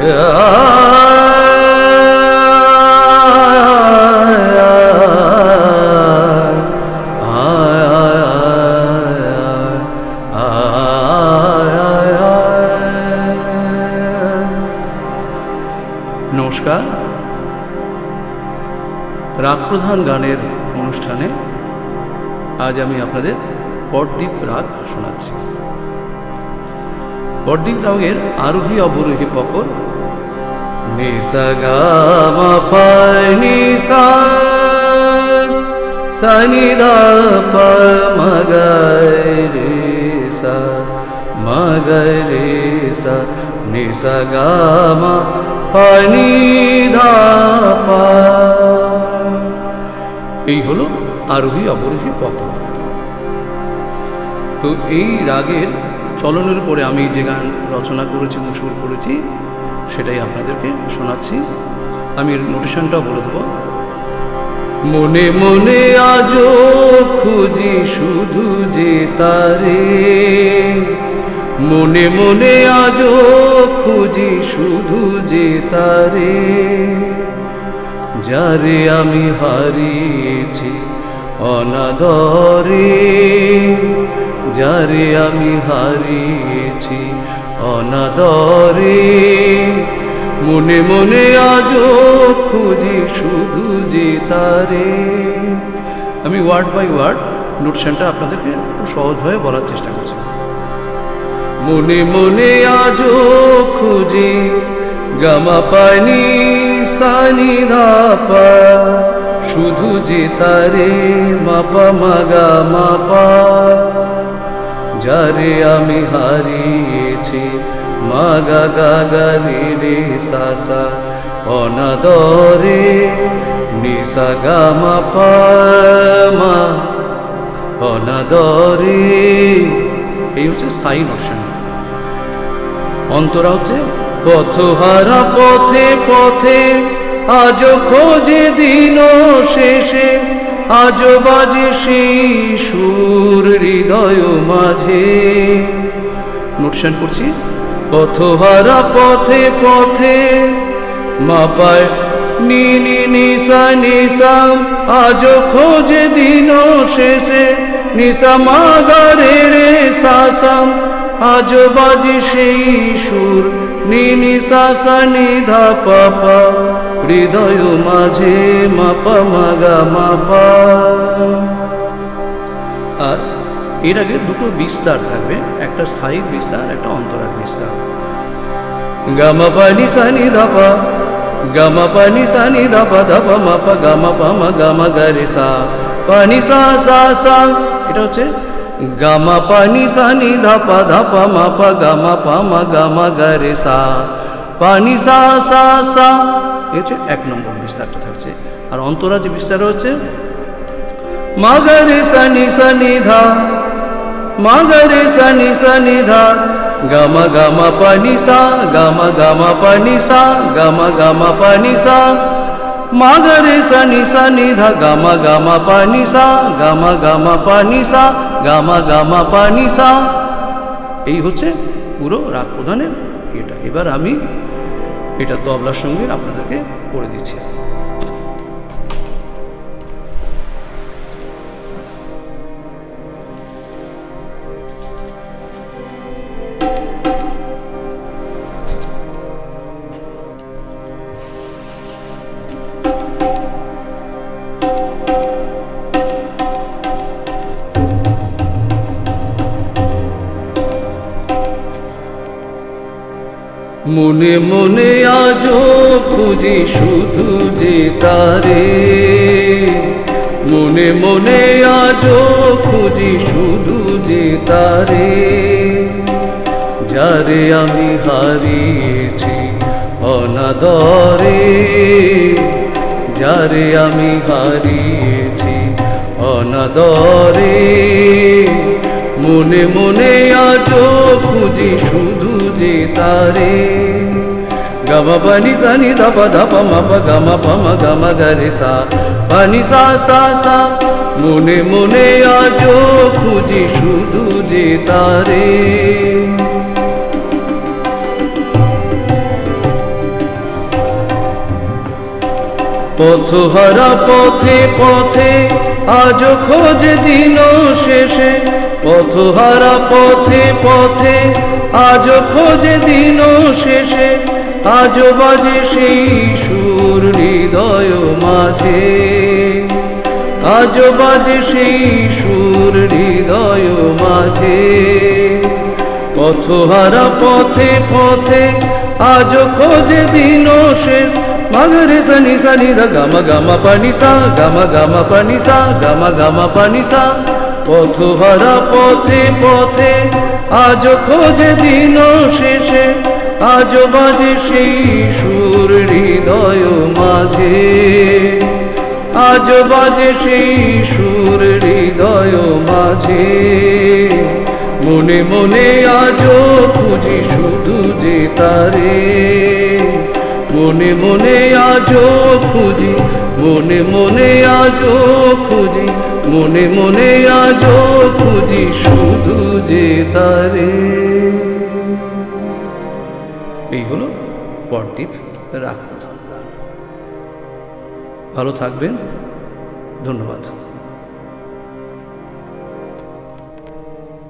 নমস্কার। রাগ প্রধান গানের অনুষ্ঠানে আজ আমি আপনাদের পরদ্বীপ রাগ শোনাচ্ছি। পরদ্বীপ রাগের আরোহী অবরোহী পকর নিসা গা মা পায় নিসা সানি দা পা মগায় রে সা মগায় রে সা। নিসা গা মা পানি ধা পা এই হলো আরোহী অবরোহী পকর তো এই রাগের চলনের উপরে আমি যে গান রচনা করেছি মুসুর করেছি সেটাই আপনাদেরকে শোনাচ্ছি। আমি নোটেশনটাও বলে দেবো। মনে মনে আজও খুঁজি শুধু যে তারে। মনে মনে আজও খুঁজি শুধু যে তারে। যারে আমি হারিয়েছি অনাদরে। যারে আমি হারিয়েছি অনাদরে। মনে মনে আজও খুঁজি শুধু যে তারে। আমি ওয়ার্ড বাই ওয়ার্ড নোটশনটা আপনাদেরকে খুব সহজভাবে বলার চেষ্টা করছি। মনে মনে আজও খুঁজি গামা পানি, সানি ধাপা। শুধু যে তারে মাপা মাগা মাপা, যারে আমি হারিয়েছি মাগা গাগা রে রে সাসা অনাদরে নিসা গামা মা অনাদরে। এই হচ্ছে স্থায়ী নোটশন অন্তরা হচ্ছে পথহারা পথে পথে। আজ খোঁজে দিন শেষে। আজ বাজে সেই সুর হৃদয় মাঝে। নোটশন করছি পথহারা পথে পথে মাপায় নি নি নিসা আজ খোঁজে দিন শেষে নিসা মাগারে রে সাসাম আজ বাজে সেই সুর, নিনি সাসা নিধা পাপা, হৃদয় মাঝে মাপা মাগা মাপা। আর এর আগে দুটো বিস্তার থাকবে, একটা স্থায়ী বিস্তার, একটা অন্তরার বিস্তার। গামা পানি সানি ধাপা গামা পানি সানি ধাপা ধাপা মাপা গামা পামা গামা গারে সা। পানি সা সা সা। এটা হচ্ছে গামা পানি সানি ধাপা ধাপা মাপা গামা পামা গামা গারে সা। পানি সা সা সা। এ হচ্ছে এক নম্বর বিস্তারটা থাকছে। আর অন্তরা যে বিস্তার হচ্ছে মাগারে সানি সানি ধা। মাগারে সানি সানি ধা, গামা গামা পানি সা গামা গামা পানি সা গামা গামা পানি সা মাগারে সানি সানি ধা, গামা গামা পানি সা গামা গামা পানি সা গামা গামা পানি সা এই হচ্ছে পুরো রাগ প্রধানের এটা। এবার আমি এটা তবলার সঙ্গে আপনাদেরকে করে দিচ্ছি। মনে মনে আজও খুঁজি শুধু যে তারে। মনে মনে আজও খুঁজি শুধু যে তারে। যারে আমি হারিয়েছি অনাদরে। যারে আমি হারিয়েছি অনাদরে। মনে মনে আজও খুঁজি শুধু যে তারে గమ పని సని దప దప మప గమ పమ గమ గరి సా పని సా సా సా মনে মনে আজ খুঁজি শুধু যে তারে পথহারা পথে পথে আজ খোঁজ দিন শেষে পথহারা পথে পথে আজ খোঁজে দিন শেষে আজ বাজে সেই সুর হৃদয় মাঝে। আজ বাজে সেই সুর হৃদয় মাঝে। পথহারা পথে পথে আজ খোঁজে দিন শেষ। মাগরে সনি সনি দা গাম গাম পানি সা গাম গাম পানি সা গাম গাম পানি সা পথহারা পথে পথে আজ খোঁজে দিন শেষে আজ বাজে সেই সুর হৃদয় মাঝে। আজ বাজে সেই সুর হৃদয় মাঝে। মনে মনে আজ খুঁজি শুধু যে তারে। মনে মনে আজ খুঁজি, মনে মনে আজ খুঁজি মনে মনে আজ খুঁজি শুধু যে তারে। এই হলো পরদীপ রাগ। ভালো থাকবেন। ধন্যবাদ।